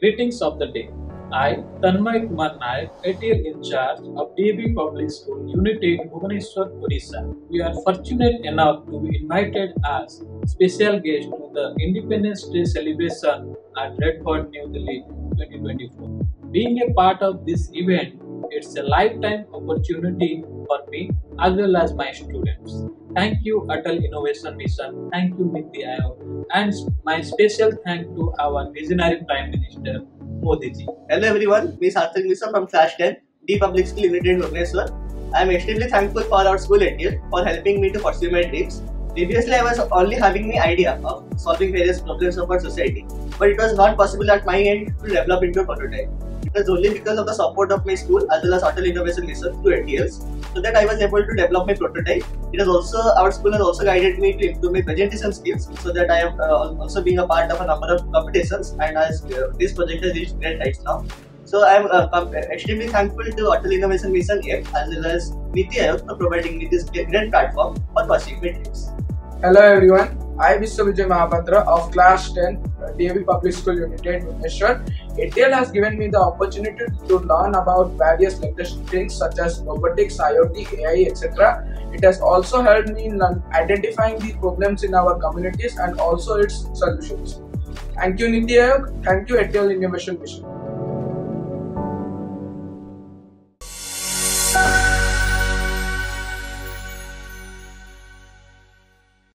Greetings of the day. I, Tanmay Kumar Nayak, ATL in charge of DAV Public School, Unit 8, Bhubaneswar, Odisha. We are fortunate enough to be invited as special guest to the Independence Day celebration at Red Fort, New Delhi 2024. Being a part of this event, it's a lifetime opportunity for me as well as my students. Thank you, Atal Innovation Mission. Thank you, Niti. And my special thank to our visionary Prime Minister, Modi ji. Hello everyone, me Sarthak Mishra from Class 10, D Public School in Bhubaneswar. I am extremely thankful for our school ATL for helping me to pursue my dreams. Previously, I was only having the idea of solving various problems of our society, but it was not possible at my end to develop into a prototype. It was only because of the support of my school as well as Atal Innovation Mission through ATLs, so that I was able to develop my prototype. It has also our school has also guided me to improve my presentation skills, so that I am uh, also being a part of a number of competitions, and as uh, this project has reached great heights now. So I am uh, com- extremely thankful to Atal Innovation Mission F as well as Niti Aayog for providing me this great platform for pursuing my dreams. Hello everyone, I Biswabijayee Mahapatra of Class 10 uh, Uh, DAV Public School Unit 8 Bhubaneswar. ATL has given me the opportunity to learn about various latest things such as robotics, IoT, AI, etc. It has also helped me in identifying the problems in our communities and also its solutions. Thank you Niti thank you Atal Innovation Mission.